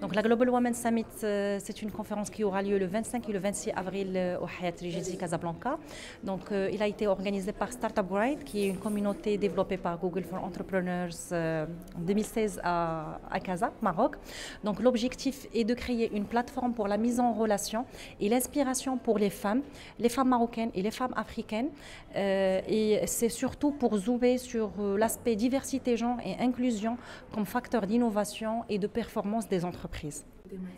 Donc la Global Women Summit, euh, c'est une conférence qui aura lieu le 25 et le 26 avril euh, au Hayat Regency Casablanca. Donc euh, il a été organisé par Startup Grind, qui est une communauté développée par Google for Entrepreneurs en 2016 à, à Casa, Maroc. Donc l'objectif est de créer une plateforme pour la mise en relation et l'inspiration pour les femmes, les femmes marocaines et les femmes africaines. et c'est surtout pour zoomer sur l'aspect diversité genre et inclusion comme facteur d'innovation et de performance des entreprises entreprise.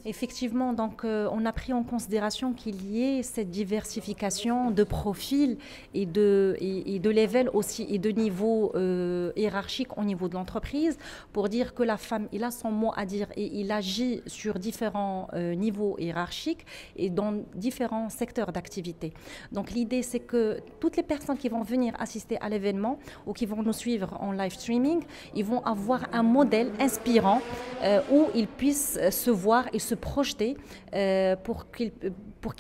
Effectivement, donc euh, on a pris en considération qu'il y ait cette diversification de profils et de, et, de level aussi et de niveau euh, hiérarchique au niveau de l'entreprise pour dire que la femme, il a son mot à dire et il agit sur différents euh, niveaux hiérarchiques et dans différents secteurs d'activité. Donc l'idée, c'est que toutes les personnes qui vont venir assister à l'événement ou qui vont nous suivre en live streaming, ils vont avoir un modèle inspirant où ils puissent se voir et se projeter euh, pour qu'il pour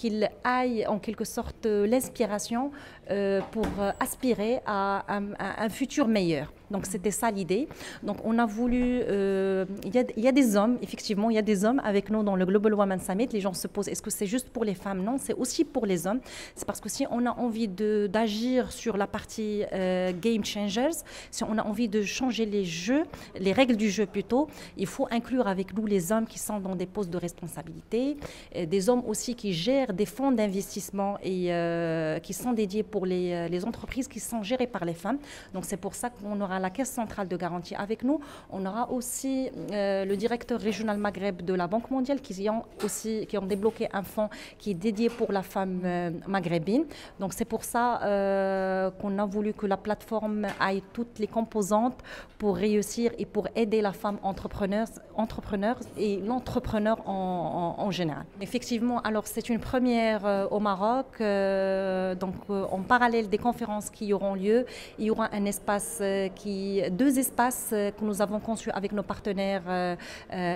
aille en quelque sorte l'inspiration euh, pour aspirer à un, futur meilleur. Donc c'était ça l'idée. Donc on a voulu, euh, il, y a, y a, des hommes, effectivement, il y a des hommes avec nous dans le Global Women Summit. Les gens se posent, est-ce que c'est juste pour les femmes? Non, c'est aussi pour les hommes. C'est parce que si on a envie d'agir sur la partie euh, game changers, si on a envie de changer les jeux, les règles du jeu plutôt, il faut inclure avec nous les hommes qui sont dans des postes de responsabilité, des hommes aussi qui gèrent des fonds d'investissement et euh, qui sont dédiés pour les, euh, les, entreprises qui sont gérées par les femmes. Donc c'est pour ça qu'on aura la Caisse centrale de garantie avec nous. On aura aussi euh, le directeur régional Maghreb de la Banque mondiale qui ont aussi qui ont débloqué un fonds qui est dédié pour la femme maghrébine. Donc c'est pour ça qu'on a voulu que la plateforme aille toutes les composantes pour réussir et pour aider la femme entrepreneur, entrepreneur et l'entrepreneur en, général. Effectivement, alors c'est une première euh, au Maroc. Euh, donc, euh, en parallèle des conférences qui auront lieu, il y aura un espace qui, deux espaces que nous avons conçus avec nos partenaires,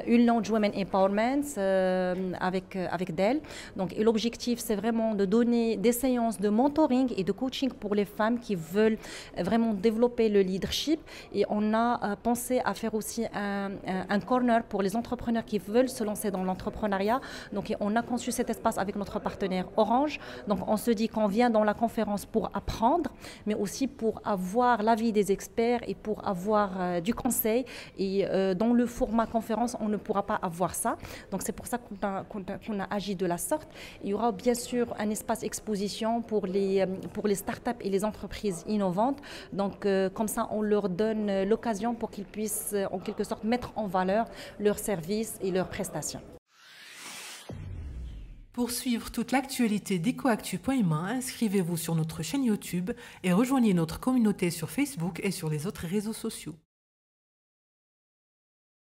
Launch Women Empowerment avec avec Dell. Donc, l'objectif, c'est vraiment de donner des séances de mentoring et de coaching pour les femmes qui veulent vraiment développer le leadership. Et on a pensé à faire aussi un, un corner pour les entrepreneurs qui veulent se lancer dans l'entrepreneuriat. Donc, on a conçu cet espace avec notre partenaire Orange. Donc on se dit qu'on vient dans la conférence pour apprendre, mais aussi pour avoir l'avis des experts et pour avoir euh, du conseil. Et euh, dans le format conférence, on ne pourra pas avoir ça. Donc c'est pour ça qu'on a, agi de la sorte. Il y aura bien sûr un espace exposition pour les, euh, pour les startups et les entreprises innovantes. Donc comme ça, on leur donne l'occasion pour qu'ils puissent en quelque sorte mettre en valeur leurs services et leurs prestations. Pour suivre toute l'actualité d'EcoActu.ma, inscrivez-vous sur notre chaîne YouTube et rejoignez notre communauté sur Facebook et sur les autres réseaux sociaux.